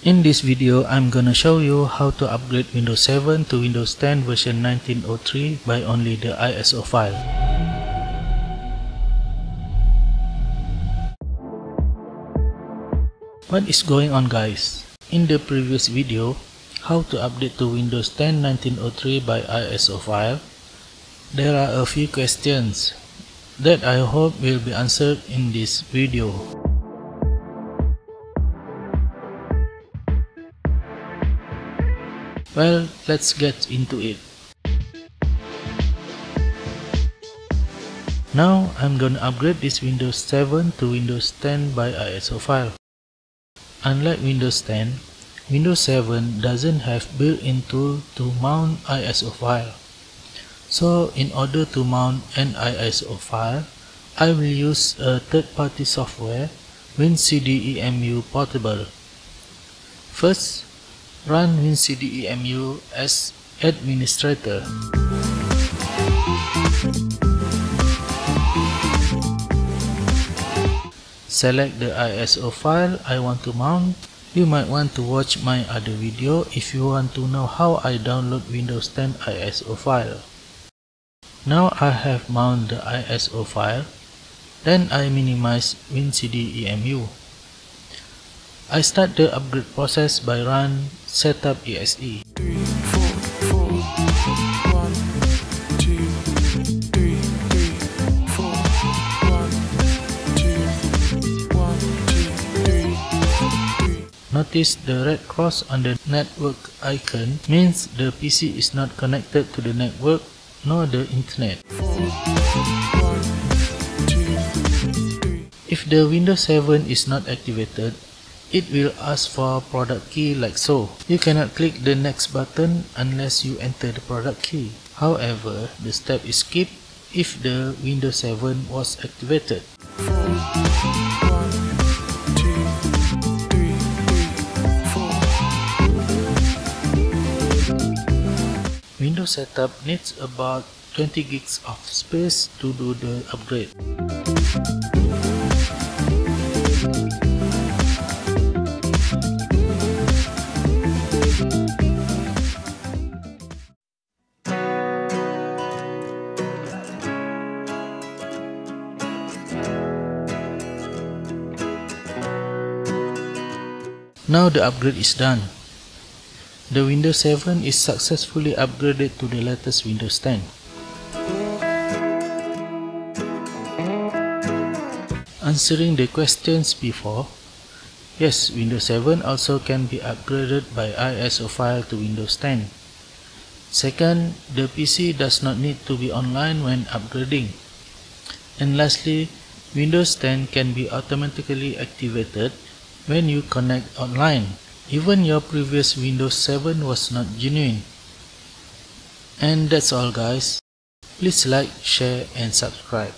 In this video, I'm gonna show you how to upgrade Windows 7 to Windows 10 version 1903 by only the ISO file. What is going on guys? In the previous video, how to update to Windows 10 1903 by ISO file, there are a few questions that I hope will be answered in this video. Well, let's get into it. Now I'm gonna upgrade this Windows 7 to Windows 10 by ISO file. Unlike Windows 10, Windows 7 doesn't have built-in tool to mount ISO file. So in order to mount an ISO file, I will use a third-party software WinCDEMU Portable. First, run WinCDEMU as administrator. Select the ISO file I want to mount. You might want to watch my other video if you want to know how I download Windows 10 ISO file. Now I have mounted the ISO file. Then I minimize WinCDEMU. I start the upgrade process by run setup exe. three, four, four. One, two, three, three, four. One, two, one, two, three, three. Notice the red cross on the network icon means the PC is not connected to the network nor the internet. Four. One, two, three. If the Windows 7 is not activated, it will ask for product key like so. You cannot click the next button unless you enter the product key. However, the step is skipped if the Windows 7 was activated. Windows setup needs about 20 gigs of space to do the upgrade. Now the upgrade is done. The Windows 7 is successfully upgraded to the latest Windows 10. Answering the questions before, yes, Windows 7 also can be upgraded by ISO file to Windows 10. Second, the PC does not need to be online when upgrading. And lastly, Windows 10 can be automatically activated when you connect online even your previous Windows 7 was not genuine. And that's all guys. Please like, share and subscribe.